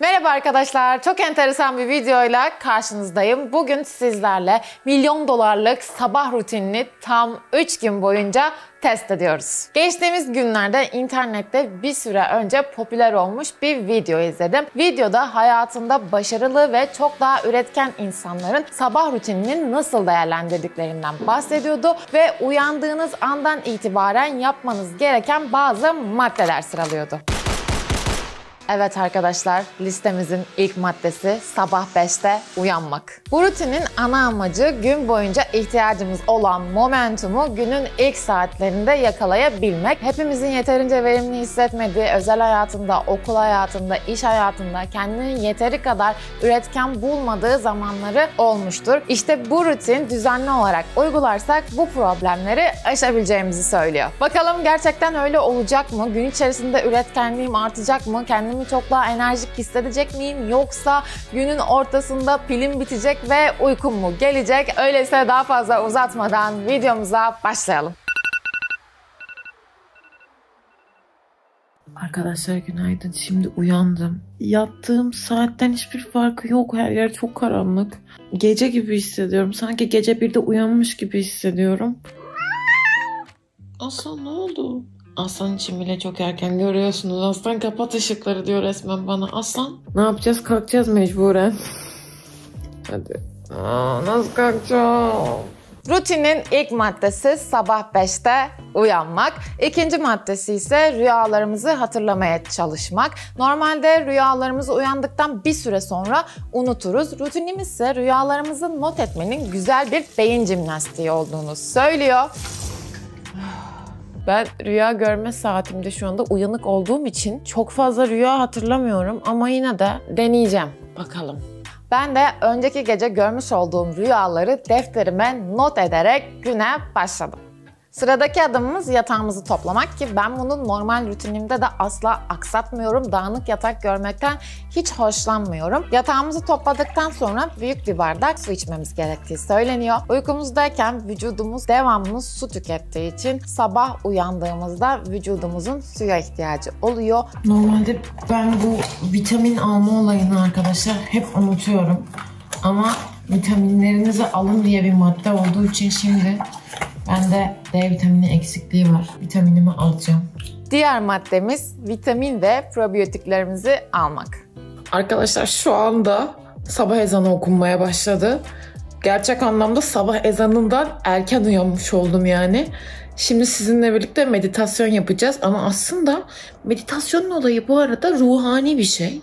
Merhaba arkadaşlar. Çok enteresan bir videoyla karşınızdayım. Bugün sizlerle milyon dolarlık sabah rutinini tam 3 gün boyunca test ediyoruz. Geçtiğimiz günlerde internette bir süre önce popüler olmuş bir video izledim. Videoda hayatında başarılı ve çok daha üretken insanların sabah rutinini nasıl değerlendirdiklerinden bahsediyordu ve uyandığınız andan itibaren yapmanız gereken bazı maddeler sıralıyordu. Evet arkadaşlar, listemizin ilk maddesi sabah 5'te uyanmak. Bu rutinin ana amacı gün boyunca ihtiyacımız olan momentumu günün ilk saatlerinde yakalayabilmek. Hepimizin yeterince verimli hissetmediği özel hayatında, okul hayatında, iş hayatında kendini yeteri kadar üretken bulmadığı zamanları olmuştur. İşte bu rutin düzenli olarak uygularsak bu problemleri aşabileceğimizi söylüyor. Bakalım gerçekten öyle olacak mı? Gün içerisinde üretkenliğim artacak mı? Kendimi kendimi çok daha enerjik hissedecek miyim yoksa günün ortasında pilim bitecek ve uykum mu gelecek? Öyleyse daha fazla uzatmadan videomuza başlayalım. Arkadaşlar günaydın. Şimdi uyandım. Yattığım saatten hiçbir farkı yok. Her yer çok karanlık. Gece gibi hissediyorum. Sanki gece bir de uyanmış gibi hissediyorum. Aslan ne oldu? Aslan için bile çok erken görüyorsunuz. Aslan kapat ışıkları diyor resmen bana. Aslan ne yapacağız? Kalkacağız mecburen. Hadi. Aa, nasıl kalkacağım? Rutinin ilk maddesi sabah 5'te uyanmak. İkinci maddesi ise rüyalarımızı hatırlamaya çalışmak. Normalde rüyalarımızı uyandıktan bir süre sonra unuturuz. Rutinimiz ise rüyalarımızı not etmenin güzel bir beyin jimnastiği olduğunu söylüyor. Ben rüya görme saatimde şu anda uyanık olduğum için çok fazla rüya hatırlamıyorum ama yine de deneyeceğim. Bakalım. Ben de önceki gece görmüş olduğum rüyaları defterime not ederek güne başladım. Sıradaki adımımız yatağımızı toplamak ki ben bunu normal rutinimde de asla aksatmıyorum. Dağınık yatak görmekten hiç hoşlanmıyorum. Yatağımızı topladıktan sonra büyük bir bardak su içmemiz gerektiği söyleniyor. Uykumuzdayken vücudumuz devamlı su tükettiği için sabah uyandığımızda vücudumuzun suya ihtiyacı oluyor. Normalde ben bu vitamin alma olayını arkadaşlar hep unutuyorum. Ama vitaminlerinizi alın diye bir madde olduğu için şimdi Bende D vitamini eksikliği var. Vitaminimi alacağım. Diğer maddemiz vitamin ve probiyotiklerimizi almak. Arkadaşlar şu anda sabah ezanı okunmaya başladı. Gerçek anlamda sabah ezanından erken uyanmış oldum yani. Şimdi sizinle birlikte meditasyon yapacağız ama aslında meditasyonun olayı bu arada ruhani bir şey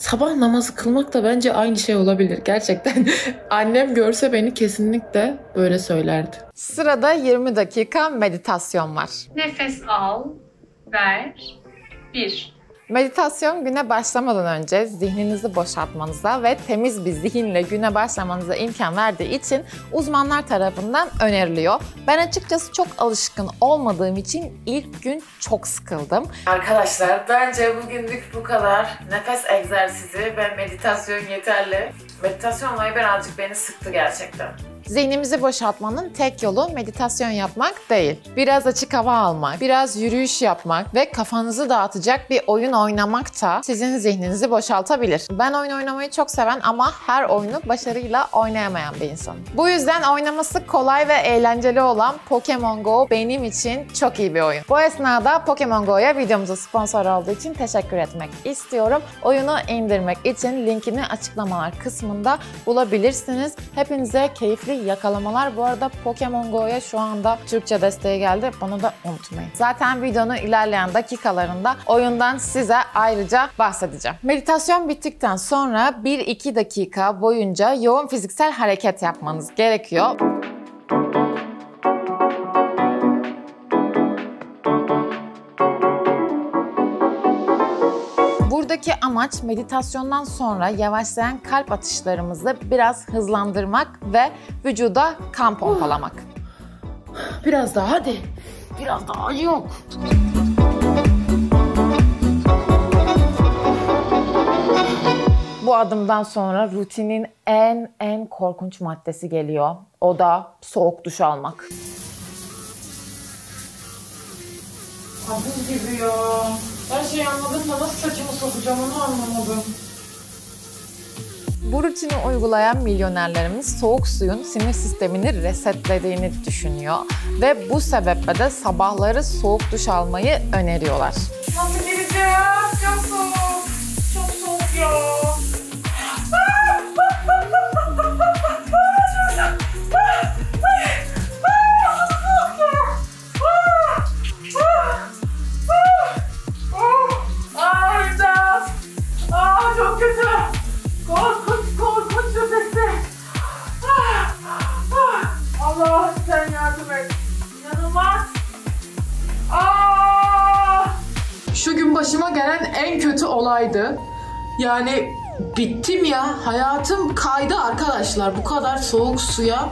sabah namazı kılmak da bence aynı şey olabilir. Gerçekten annem görse beni kesinlikle böyle söylerdi. Sırada 20 dakika meditasyon var. Nefes al, ver, bir. Meditasyon güne başlamadan önce zihninizi boşaltmanıza ve temiz bir zihinle güne başlamanıza imkan verdiği için uzmanlar tarafından öneriliyor. Ben açıkçası çok alışkın olmadığım için ilk gün çok sıkıldım. Arkadaşlar bence bugünlük bu kadar. Nefes egzersizi ve meditasyon yeterli. Meditasyon olayı birazcık beni sıktı gerçekten. Zihnimizi boşaltmanın tek yolu meditasyon yapmak değil. Biraz açık hava almak, biraz yürüyüş yapmak ve kafanızı dağıtacak bir oyun oynamak da sizin zihninizi boşaltabilir. Ben oyun oynamayı çok seven ama her oyunu başarıyla oynayamayan bir insanım. Bu yüzden oynaması kolay ve eğlenceli olan Pokemon Go benim için çok iyi bir oyun. Bu esnada Pokemon Go'ya videomuza sponsor olduğu için teşekkür etmek istiyorum. Oyunu indirmek için linkini açıklamalar kısmında bulabilirsiniz. Hepinize keyifli yakalamalar. Bu arada Pokemon Go'ya şu anda Türkçe desteği geldi. Bunu da unutmayın. Zaten videonun ilerleyen dakikalarında oyundan size ayrıca bahsedeceğim. Meditasyon bittikten sonra 1-2 dakika boyunca yoğun fiziksel hareket yapmanız gerekiyor. Buradaki amaç meditasyondan sonra yavaşlayan kalp atışlarımızı biraz hızlandırmak ve vücuda kan pompalamak. Biraz daha hadi. Biraz daha yok. Bu adımdan sonra rutinin en en korkunç maddesi geliyor. O da soğuk duş almak. Sabun gibi ya. Her şeyi anladım da nasıl saçımı sokacağım onu anlamadım. Bu rutini uygulayan milyonerlerimiz soğuk suyun sinir sistemini resetlediğini düşünüyor ve bu sebeple de sabahları soğuk duş almayı öneriyorlar. Nasıl gireceğiz? Çok soğuk. Çok soğuk ya. Korkunç, korkunç ötesi. Ah, ah. Allah sen yardım et. İnanılmaz. Aa! Şu gün başıma gelen en kötü olaydı. Yani bittim ya. Hayatım kaydı arkadaşlar. Bu kadar soğuk suya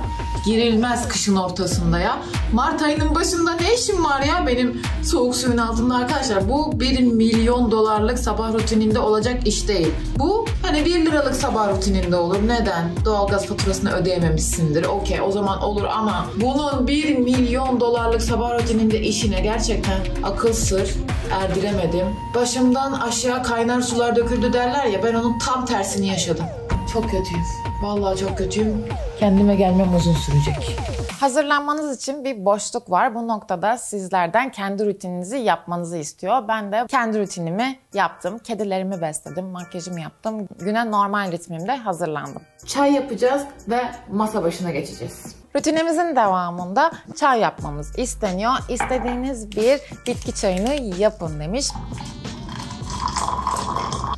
girilmez kışın ortasında ya. Mart ayının başında ne işim var ya benim soğuk suyun altında arkadaşlar. Bu 1 milyon dolarlık sabah rutininde olacak iş değil. Bu hani 1 liralık sabah rutininde olur. Neden? Doğalgaz faturasını ödeyememişsindir. Okey o zaman olur ama bunun 1 milyon dolarlık sabah rutininde işine gerçekten akıl sır erdiremedim. Başımdan aşağı kaynar sular döküldü derler ya ben onun tam tersini yaşadım. Çok kötüyüm. Vallahi çok kötüyüm. Kendime gelmem uzun sürecek. Hazırlanmanız için bir boşluk var. Bu noktada sizlerden kendi rutininizi yapmanızı istiyor. Ben de kendi rutinimi yaptım. Kedilerimi besledim, makyajımı yaptım. Güne normal ritmimde hazırlandım. Çay yapacağız ve masa başına geçeceğiz. Rutinimizin devamında çay yapmamız isteniyor. İstediğiniz bir bitki çayını yapın demiş.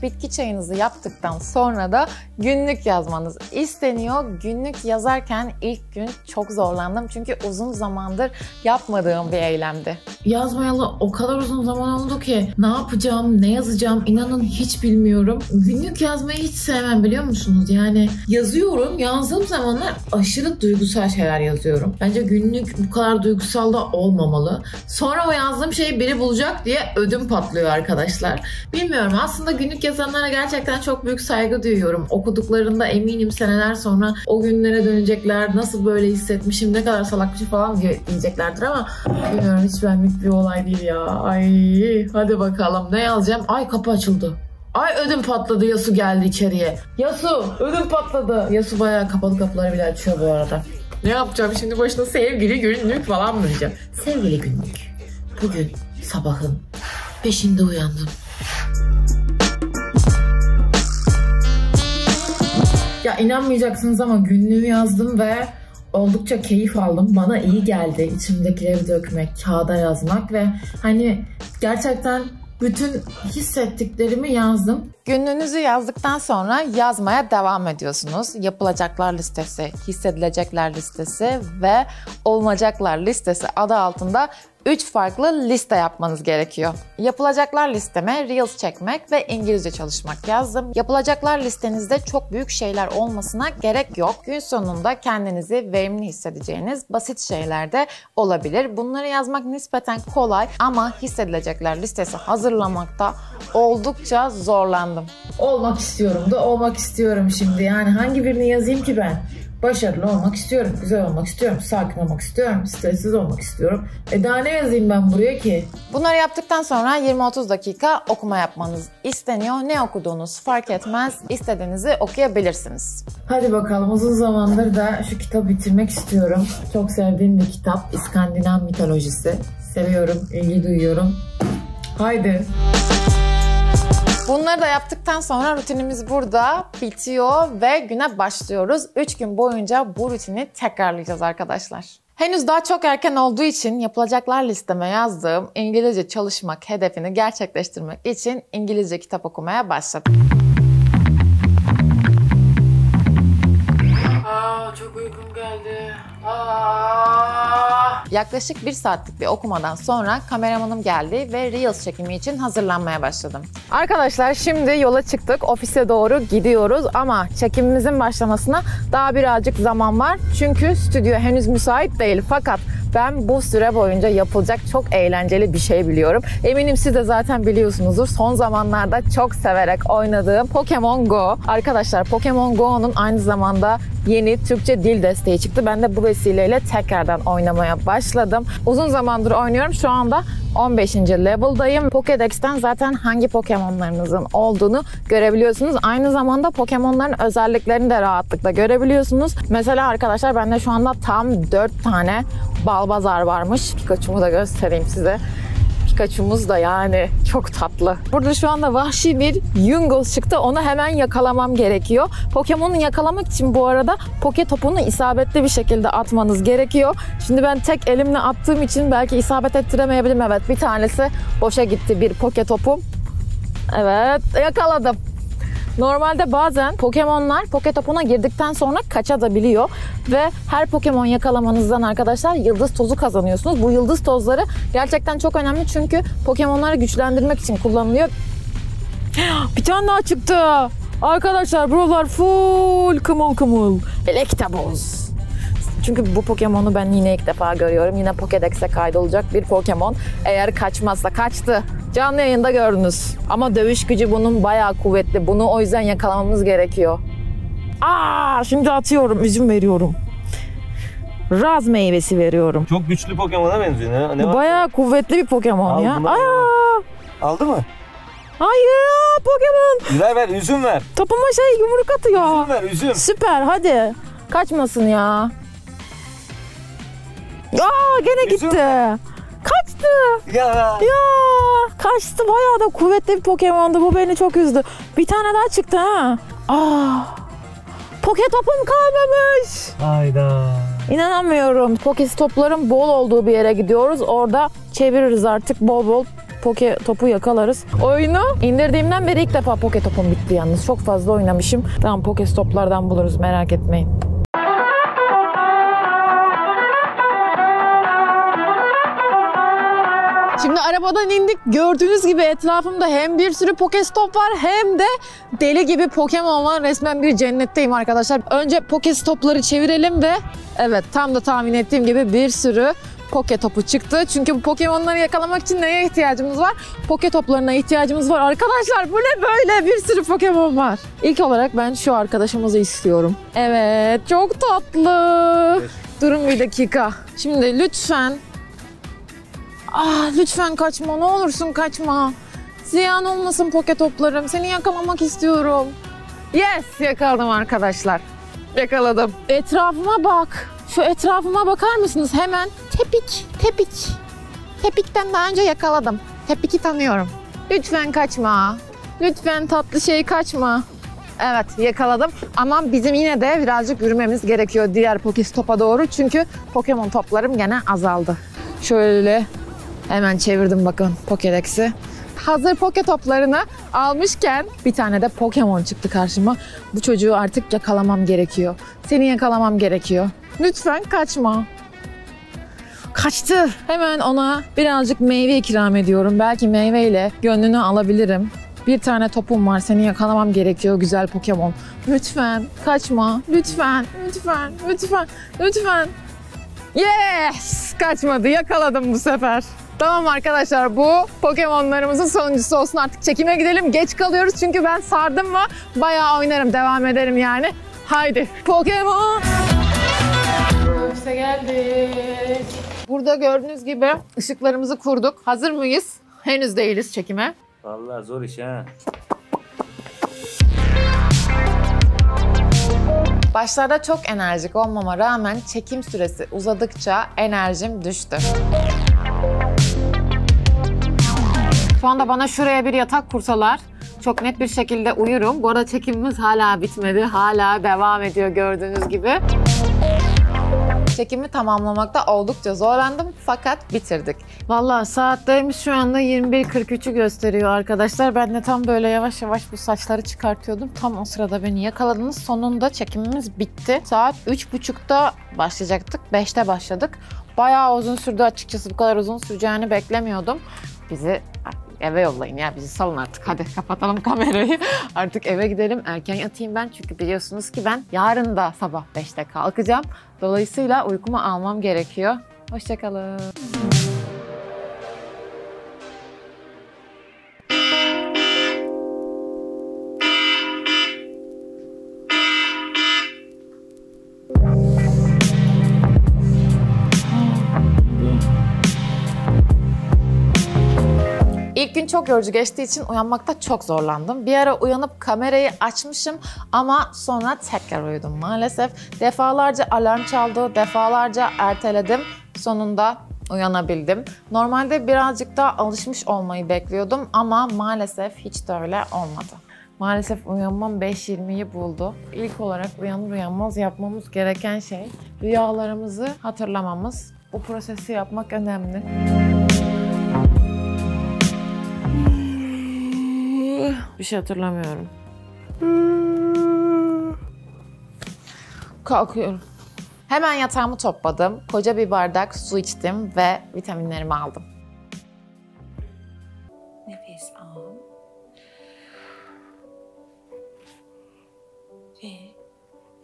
Bitki çayınızı yaptıktan sonra da günlük yazmanız isteniyor. Günlük yazarken ilk gün çok zorlandım çünkü uzun zamandır yapmadığım bir eylemdi. Yazmayalı o kadar uzun zaman oldu ki ne yapacağım, ne yazacağım inanın hiç bilmiyorum. Günlük yazmayı hiç sevmem biliyor musunuz? Yani yazıyorum, yazdığım zamanlar aşırı duygusal şeyler yazıyorum. Bence günlük bu kadar duygusal da olmamalı. Sonra o yazdığım şeyi biri bulacak diye ödüm patlıyor arkadaşlar. Bilmiyorum aslında günlük yazanlara gerçekten çok büyük saygı duyuyorum. Okuduklarında eminim seneler sonra o günlere dönecekler. Nasıl böyle hissetmişim, ne kadar salak bir şey falan diye- diyeceklerdir ama bilmiyorum hiç benlik bir olay değil ya. Ay hadi bakalım ne yazacağım? Ay kapı açıldı. Ay ödüm patladı Yasu geldi içeriye. Yasu ödüm patladı. Yasu bayağı kapalı kapıları bile açıyor bu arada. Ne yapacağım şimdi başına sevgili günlük falan mı diyeceğim? Sevgili günlük. Bugün sabahın beşinde uyandım. Ya inanmayacaksınız ama günlüğü yazdım ve oldukça keyif aldım. Bana iyi geldi içimdekileri dökmek, kağıda yazmak ve hani gerçekten bütün hissettiklerimi yazdım. Günlüğünüzü yazdıktan sonra yazmaya devam ediyorsunuz. Yapılacaklar listesi, hissedilecekler listesi ve olmayacaklar listesi adı altında 3 farklı liste yapmanız gerekiyor. Yapılacaklar listeme Reels çekmek ve İngilizce çalışmak yazdım. Yapılacaklar listenizde çok büyük şeyler olmasına gerek yok. Gün sonunda kendinizi verimli hissedeceğiniz basit şeyler de olabilir. Bunları yazmak nispeten kolay ama hissedilecekler listesi hazırlamakta oldukça zorlandım. Olmak istiyorum da olmak istiyorum şimdi. Yani hangi birini yazayım ki ben? Başarılı olmak istiyorum, güzel olmak istiyorum, sakin olmak istiyorum, stressiz olmak istiyorum. E daha ne yazayım ben buraya ki? Bunları yaptıktan sonra 20-30 dakika okuma yapmanız isteniyor. Ne okuduğunuz fark etmez. İstediğinizi okuyabilirsiniz. Hadi bakalım uzun zamandır da şu kitabı bitirmek istiyorum. Çok sevdiğim bir kitap. İskandinav mitolojisi. Seviyorum, ilgi duyuyorum. Haydi. Bunları da yaptıktan sonra rutinimiz burada bitiyor ve güne başlıyoruz. 3 gün boyunca bu rutini tekrarlayacağız arkadaşlar. Henüz daha çok erken olduğu için yapılacaklar listeme yazdığım İngilizce çalışmak hedefini gerçekleştirmek için İngilizce kitap okumaya başladım. Aa çok uykum geldi. Aa. Yaklaşık bir saatlik bir okumadan sonra kameramanım geldi ve Reels çekimi için hazırlanmaya başladım. Arkadaşlar şimdi yola çıktık. Ofise doğru gidiyoruz ama çekimimizin başlamasına daha birazcık zaman var. Çünkü stüdyo henüz müsait değil. Fakat ben bu süre boyunca yapılacak çok eğlenceli bir şey biliyorum. Eminim siz de zaten biliyorsunuzdur. Son zamanlarda çok severek oynadığım Pokemon Go. Arkadaşlar Pokemon Go'nun aynı zamanda yeni Türkçe dil desteği çıktı. Ben de bu vesileyle tekrardan oynamaya başladım. Uzun zamandır oynuyorum. Şu anda 15. level'dayım. Pokédex'ten zaten hangi Pokemon'larınızın olduğunu görebiliyorsunuz. Aynı zamanda Pokemon'ların özelliklerini de rahatlıkla görebiliyorsunuz. Mesela arkadaşlar bende şu anda tam 4 tane Balbazar varmış. Pikachu'mu da göstereyim size. Pikachu'muz da yani çok tatlı. Burada şu anda vahşi bir Yungos çıktı. Onu hemen yakalamam gerekiyor. Pokemon'u yakalamak için bu arada Poke topunu isabetli bir şekilde atmanız gerekiyor. Şimdi ben tek elimle attığım için belki isabet ettiremeyebilirim. Evet bir tanesi boşa gitti bir Poke topum. Evet yakaladım. Normalde bazen Pokemon'lar Poke topuna girdikten sonra kaçabiliyor ve her Pokemon yakalamanızdan arkadaşlar yıldız tozu kazanıyorsunuz. Bu yıldız tozları gerçekten çok önemli çünkü Pokemon'ları güçlendirmek için kullanılıyor. Bir tane daha çıktı. Arkadaşlar buralar full kımıl kımıl. Electabuzz. Çünkü bu Pokemon'u ben yine ilk defa görüyorum. Yine Pokédex'e kaydolacak bir Pokemon. Eğer kaçmazsa kaçtı. Canlı yayında gördünüz. Ama dövüş gücü bunun bayağı kuvvetli. Bunu o yüzden yakalamamız gerekiyor. Aa, şimdi atıyorum, üzüm veriyorum. Raz meyvesi veriyorum. Çok güçlü Pokemon'a benziyor. Ne, ne var? Bayağı kuvvetli bir Pokemon Al ya. Aa, Aldı mı? hayır Pokemon. Ver ver üzüm ver. Topuma şey yumruk atıyor. Üzüm ver üzüm. Süper hadi. Kaçmasın ya. Aa gene gitti. Kaçtı. Ya. Ya kaçtı bayağı da kuvvetli bir Pokemon'du. Bu beni çok üzdü. Bir tane daha çıktı ha. Aa. Poke topum kalmamış. Hayda. İnanamıyorum. Pokestopların bol olduğu bir yere gidiyoruz. Orada çeviririz artık bol bol poke topu yakalarız. Oyunu indirdiğimden beri ilk defa poke topum bitti yalnız. Çok fazla oynamışım. Tamam pokestoplardan buluruz merak etmeyin. Şimdi arabadan indik. Gördüğünüz gibi etrafımda hem bir sürü Pokestop var hem de deli gibi Pokemon var. Resmen bir cennetteyim arkadaşlar. Önce Pokestop'ları çevirelim ve evet tam da tahmin ettiğim gibi bir sürü Poke topu çıktı. Çünkü bu Pokemon'ları yakalamak için neye ihtiyacımız var? Poke toplarına ihtiyacımız var. Arkadaşlar bu ne böyle? Bir sürü Pokemon var. İlk olarak ben şu arkadaşımızı istiyorum. Evet çok tatlı. Durun bir dakika. Şimdi lütfen Ah lütfen kaçma ne olursun kaçma. Ziyan olmasın poke toplarım. Seni yakalamak istiyorum. Yes yakaladım arkadaşlar. Yakaladım. Etrafıma bak. Şu etrafıma bakar mısınız? Hemen tepik tepik. Tepikten daha önce yakaladım. Tepiki tanıyorum. Lütfen kaçma. Lütfen tatlı şey kaçma. Evet yakaladım ama bizim yine de birazcık yürümemiz gerekiyor diğer Pokestopa doğru. Çünkü Pokemon toplarım gene azaldı. Şöyle Hemen çevirdim bakın Pokédex'i. Hazır poke toplarını almışken bir tane de Pokemon çıktı karşıma. Bu çocuğu artık yakalamam gerekiyor. Seni yakalamam gerekiyor. Lütfen kaçma. Kaçtı. Hemen ona birazcık meyve ikram ediyorum. Belki meyveyle gönlünü alabilirim. Bir tane topum var. Seni yakalamam gerekiyor güzel Pokemon. Lütfen kaçma. Lütfen. Lütfen. Lütfen. Lütfen. Yes! Kaçmadı. Yakaladım bu sefer. Tamam arkadaşlar bu Pokemon'larımızın sonuncusu olsun artık çekime gidelim. Geç kalıyoruz çünkü ben sardım mı bayağı oynarım devam ederim yani. Haydi Pokemon. İşte geldik. Burada gördüğünüz gibi ışıklarımızı kurduk. Hazır mıyız? Henüz değiliz çekime. Vallahi zor iş ha. Başlarda çok enerjik olmama rağmen çekim süresi uzadıkça enerjim düştü. Şu anda bana şuraya bir yatak kursalar çok net bir şekilde uyurum. Bu arada çekimimiz hala bitmedi. Hala devam ediyor gördüğünüz gibi. Çekimi tamamlamakta oldukça zorlandım fakat bitirdik. Vallahi saatlerimiz şu anda 21.43'ü gösteriyor arkadaşlar. Ben de tam böyle yavaş yavaş bu saçları çıkartıyordum. Tam o sırada beni yakaladınız. Sonunda çekimimiz bitti. Saat 3.30'da başlayacaktık. 5'te başladık. Bayağı uzun sürdü açıkçası. Bu kadar uzun süreceğini beklemiyordum. Bizi eve yollayın ya bizi salın artık. Hadi kapatalım kamerayı. Artık eve gidelim erken yatayım ben. Çünkü biliyorsunuz ki ben yarın da sabah 5'te kalkacağım. Dolayısıyla uykumu almam gerekiyor. Hoşçakalın. Çok yorucu geçtiği için uyanmakta çok zorlandım. Bir ara uyanıp kamerayı açmışım ama sonra tekrar uyudum maalesef. Defalarca alarm çaldı, defalarca erteledim. Sonunda uyanabildim. Normalde birazcık daha alışmış olmayı bekliyordum ama maalesef hiç de öyle olmadı. Maalesef uyanmam 5.20'yi buldu. İlk olarak uyanır uyanmaz yapmamız gereken şey rüyalarımızı hatırlamamız. Bu prosesi yapmak önemli. Bir şey hatırlamıyorum. Kalkıyorum. Hemen yatağımı topladım. Koca bir bardak su içtim ve vitaminlerimi aldım. Nefes al. Ve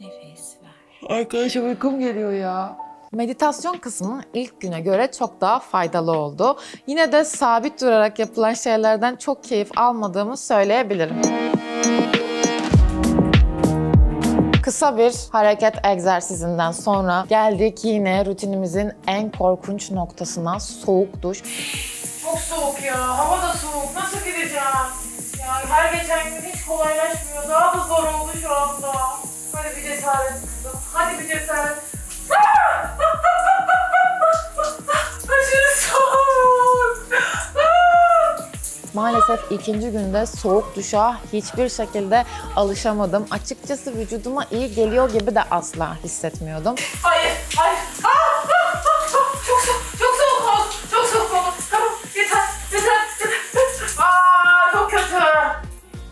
nefes ver. Arkadaşım uykum geliyor ya. Meditasyon kısmı ilk güne göre çok daha faydalı oldu. Yine de sabit durarak yapılan şeylerden çok keyif almadığımı söyleyebilirim. Kısa bir hareket egzersizinden sonra geldik yine rutinimizin en korkunç noktasına soğuk duş. Çok soğuk ya. Hava da soğuk. Nasıl gideceğim? Ya her geçen gün hiç kolaylaşmıyor. Daha da zor oldu şu anda. Hadi bir cesaret kızım. Hadi bir cesaret. Maalesef ikinci günde soğuk duşa hiçbir şekilde alışamadım. Açıkçası vücuduma iyi geliyor gibi de asla hissetmiyordum. Hayır, hayır. Ah, ah, ah, ah. Çok soğuk, çok soğuk oldu. Çok soğuk oldu. Tamam, yeter, yeter, yeter. Aa, çok kötü.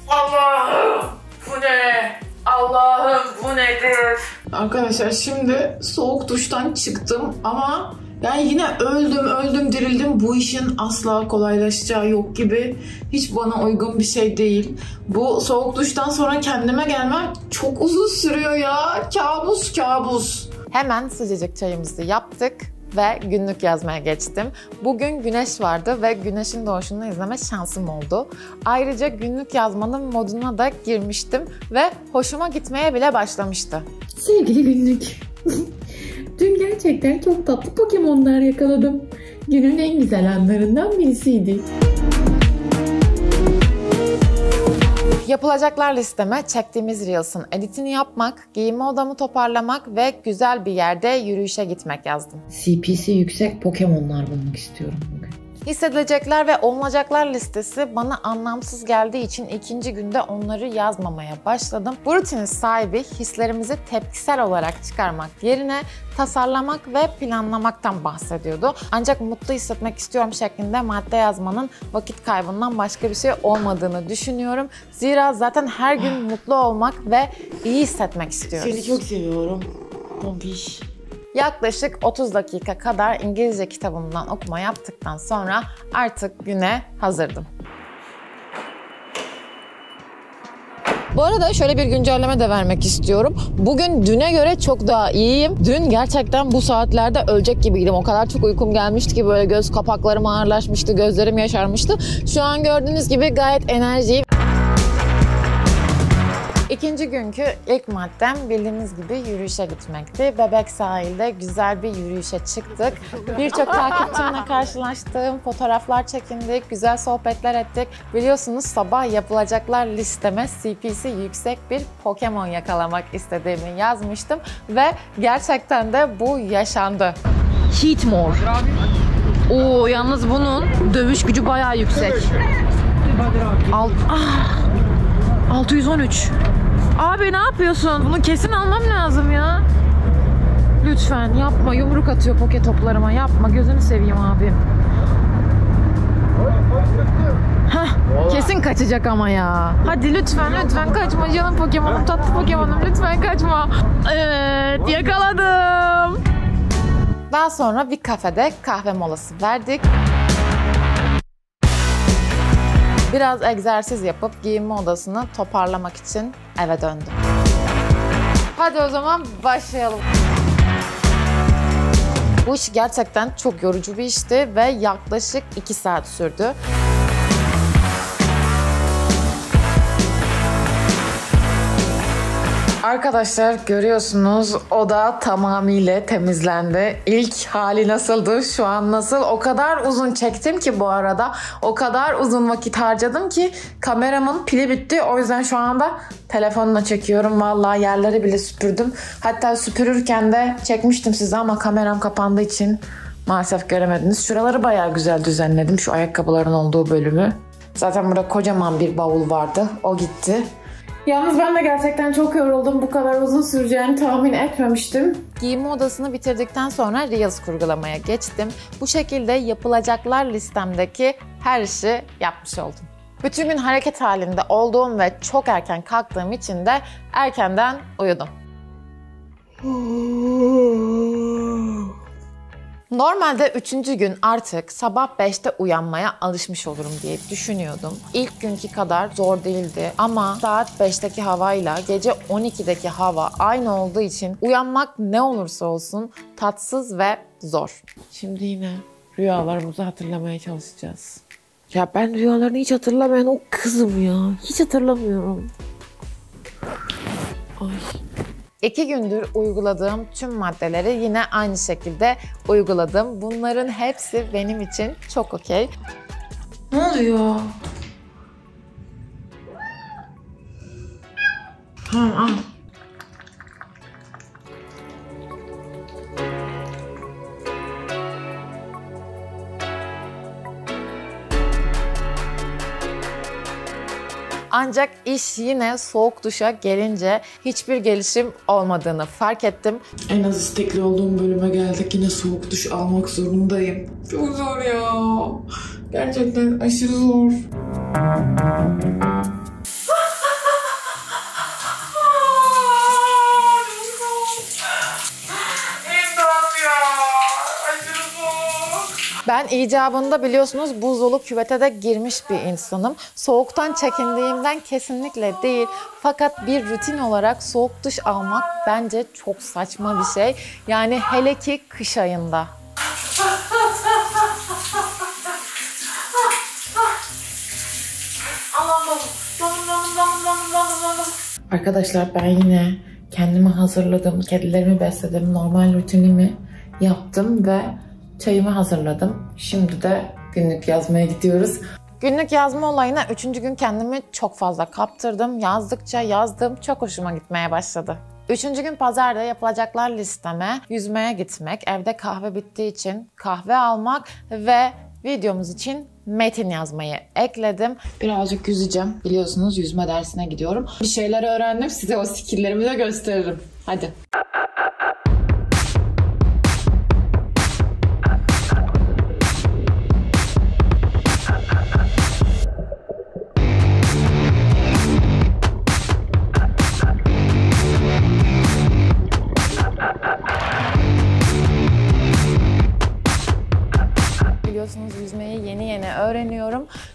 Allah'ım, bu ne? Allah'ım, bu nedir? Arkadaşlar şimdi soğuk duştan çıktım ama yani yine öldüm, öldüm, dirildim. Bu işin asla kolaylaşacağı yok gibi. Hiç bana uygun bir şey değil. Bu soğuk duştan sonra kendime gelmem çok uzun sürüyor ya. Kabus, kabus. Hemen sıcacık çayımızı yaptık ve günlük yazmaya geçtim. Bugün güneş vardı ve güneşin doğuşunu izleme şansım oldu. Ayrıca günlük yazmanın moduna da girmiştim ve hoşuma gitmeye bile başlamıştı. Sevgili günlük. Dün gerçekten çok tatlı Pokemon'lar yakaladım. Günün en güzel anlarından birisiydi. Yapılacaklar listeme çektiğimiz Reels'ın editini yapmak, giyinme odamı toparlamak ve güzel bir yerde yürüyüşe gitmek yazdım. CP'si yüksek Pokemon'lar bulmak istiyorum bugün. Hissedilecekler ve olunacaklar listesi bana anlamsız geldiği için ikinci günde onları yazmamaya başladım. Bu rutinin sahibi hislerimizi tepkisel olarak çıkarmak yerine tasarlamak ve planlamaktan bahsediyordu. Ancak mutlu hissetmek istiyorum şeklinde madde yazmanın vakit kaybından başka bir şey olmadığını düşünüyorum. Zira zaten her gün mutlu olmak ve iyi hissetmek istiyoruz. seviyorum. Pompiş. Yaklaşık 30 dakika kadar İngilizce kitabımdan okuma yaptıktan sonra artık güne hazırdım. Bu arada şöyle bir güncelleme de vermek istiyorum. Bugün düne göre çok daha iyiyim. Dün gerçekten bu saatlerde ölecek gibiydim. O kadar çok uykum gelmişti ki böyle göz kapaklarım ağırlaşmıştı, gözlerim yaşarmıştı. Şu an gördüğünüz gibi gayet enerjiyim. İkinci günkü ilk maddem bildiğiniz gibi yürüyüşe gitmekti. Bebek sahilde güzel bir yürüyüşe çıktık. Birçok takipçimle karşılaştım, fotoğraflar çekindik, güzel sohbetler ettik. Biliyorsunuz sabah yapılacaklar listeme CP'si yüksek bir Pokemon yakalamak istediğimi yazmıştım ve gerçekten de bu yaşandı. Heatmore. Oo yalnız bunun dövüş gücü bayağı yüksek. Alt, ah, 613. Abi ne yapıyorsun? Bunu kesin almam lazım ya. Lütfen yapma. Yumruk atıyor poke toplarıma. Yapma. Gözünü seveyim abim. Heh, kesin kaçacak ama ya. Hadi lütfen lütfen kaçma canım Pokemon'um tatlı Pokemon'um lütfen kaçma. Evet yakaladım. Daha sonra bir kafede kahve molası verdik. Biraz egzersiz yapıp giyinme odasını toparlamak için eve döndüm. Hadi o zaman başlayalım. Bu iş gerçekten çok yorucu bir işti ve yaklaşık 2 saat sürdü. Arkadaşlar görüyorsunuz oda tamamıyla temizlendi. İlk hali nasıldı? Şu an nasıl? O kadar uzun çektim ki bu arada. O kadar uzun vakit harcadım ki kameramın pili bitti. O yüzden şu anda telefonla çekiyorum. Vallahi yerleri bile süpürdüm. Hatta süpürürken de çekmiştim size ama kameram kapandığı için maalesef göremediniz. Şuraları bayağı güzel düzenledim. Şu ayakkabıların olduğu bölümü. Zaten burada kocaman bir bavul vardı. O gitti. Yalnız ben de gerçekten çok yoruldum. Bu kadar uzun süreceğini tahmin etmemiştim. Giyinme odasını bitirdikten sonra Reels kurgulamaya geçtim. Bu şekilde yapılacaklar listemdeki her işi yapmış oldum. Bütün gün hareket halinde olduğum ve çok erken kalktığım için de erkenden uyudum. Normalde üçüncü gün artık sabah 5'te uyanmaya alışmış olurum diye düşünüyordum. İlk günkü kadar zor değildi ama saat 5'teki havayla gece 12'deki hava aynı olduğu için uyanmak ne olursa olsun tatsız ve zor. Şimdi yine rüyalarımızı hatırlamaya çalışacağız. Ya ben rüyalarını hiç hatırlamayan o kızım ya. Hiç hatırlamıyorum. Ay. İki gündür uyguladığım tüm maddeleri yine aynı şekilde uyguladım. Bunların hepsi benim için çok okey. Ne oluyor? Tamam al. Ancak iş yine soğuk duşa gelince hiçbir gelişim olmadığını fark ettim. En az istekli olduğum bölüme geldik. Yine soğuk duş almak zorundayım. Çok zor ya. Gerçekten aşırı zor. Ben icabında biliyorsunuz buzdolu küvete de girmiş bir insanım. Soğuktan çekindiğimden kesinlikle değil. Fakat bir rutin olarak soğuk duş almak bence çok saçma bir şey. Yani hele ki kış ayında. Arkadaşlar ben yine kendimi hazırladım. Kedilerimi besledim. Normal rutinimi yaptım ve çayımı hazırladım. Şimdi de günlük yazmaya gidiyoruz. Günlük yazma olayına üçüncü gün kendimi çok fazla kaptırdım. Yazdıkça yazdım. Çok hoşuma gitmeye başladı. Üçüncü gün pazarda yapılacaklar listeme yüzmeye gitmek, evde kahve bittiği için kahve almak ve videomuz için metin yazmayı ekledim. Birazcık yüzeceğim. Biliyorsunuz yüzme dersine gidiyorum. Bir şeyler öğrendim. Size o skilllerimi de gösteririm. Hadi.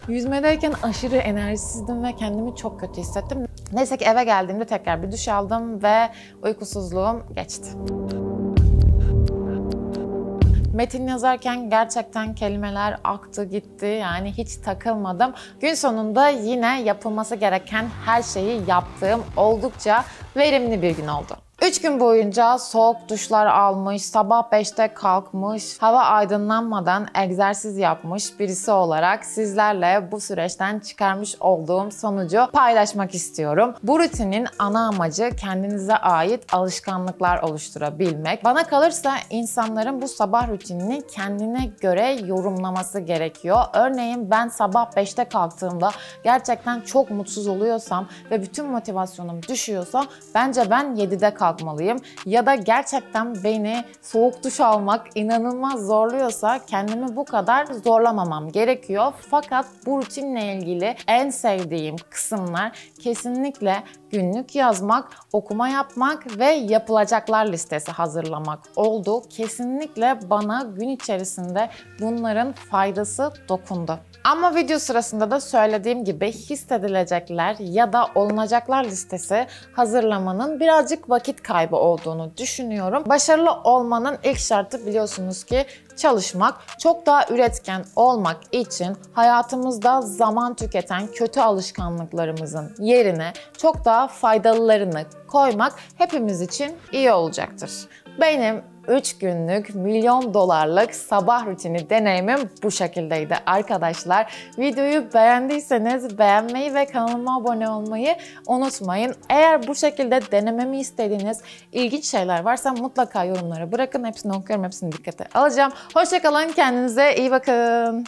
Yüzmedeyken aşırı enerjisizdim ve kendimi çok kötü hissettim. Neyse ki eve geldiğimde tekrar bir duş aldım ve uykusuzluğum geçti. Metin yazarken gerçekten kelimeler aktı gitti yani hiç takılmadım. Gün sonunda yine yapılması gereken her şeyi yaptığım oldukça verimli bir gün oldu. 3 gün boyunca soğuk duşlar almış, sabah 5'te kalkmış, hava aydınlanmadan egzersiz yapmış birisi olarak sizlerle bu süreçten çıkarmış olduğum sonucu paylaşmak istiyorum. Bu rutinin ana amacı kendinize ait alışkanlıklar oluşturabilmek. Bana kalırsa insanların bu sabah rutinini kendine göre yorumlaması gerekiyor. Örneğin ben sabah 5'te kalktığımda gerçekten çok mutsuz oluyorsam ve bütün motivasyonum düşüyorsa bence ben 7'de kalkmalıyım ya da gerçekten beni soğuk duş almak inanılmaz zorluyorsa kendimi bu kadar zorlamamam gerekiyor. Fakat bu rutinle ilgili en sevdiğim kısımlar kesinlikle günlük yazmak, okuma yapmak ve yapılacaklar listesi hazırlamak oldu. Kesinlikle bana gün içerisinde bunların faydası dokundu. Ama video sırasında da söylediğim gibi hissedilecekler ya da olunacaklar listesi hazırlamanın birazcık vakit kaybı olduğunu düşünüyorum. Başarılı olmanın ilk şartı biliyorsunuz ki çalışmak, çok daha üretken olmak için hayatımızda zaman tüketen kötü alışkanlıklarımızın yerine çok daha faydalılarını koymak hepimiz için iyi olacaktır. Benim 3 günlük milyon dolarlık sabah rutini deneyimim bu şekildeydi arkadaşlar. Videoyu beğendiyseniz beğenmeyi ve kanalıma abone olmayı unutmayın. Eğer bu şekilde denememi istediğiniz ilginç şeyler varsa mutlaka yorumlara bırakın. Hepsini okuyorum, hepsini dikkate alacağım. Hoşçakalın, kendinize iyi bakın.